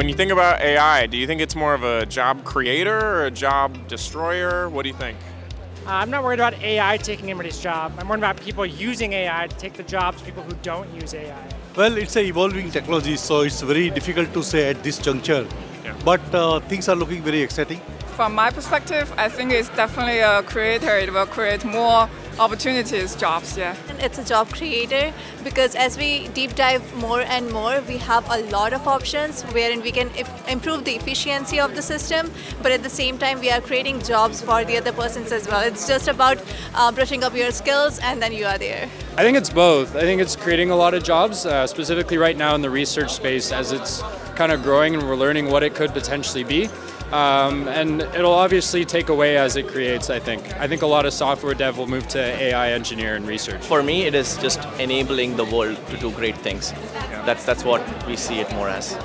When you think about AI, do you think it's more of a job creator or a job destroyer? What do you think? Uh, I'm not worried about AI taking anybody's job. I'm worried about people using AI to take the jobs of people who don't use AI. Well, it's a evolving technology, so it's very difficult to say at this juncture. Yeah. But uh, things are looking very exciting. From my perspective, I think it's definitely a creator. It will create more opportunities, jobs, yeah. It's a job creator because as we deep dive more and more, we have a lot of options wherein we can improve the efficiency of the system, but at the same time, we are creating jobs for the other persons as well. It's just about uh, brushing up your skills and then you are there. I think it's both. I think it's creating a lot of jobs, uh, specifically right now in the research space as it's kind of growing and we're learning what it could potentially be. Um, and it'll obviously take away as it creates, I think. I think a lot of software dev will move to AI engineer and research. For me, it is just enabling the world to do great things. That's, that's what we see it more as.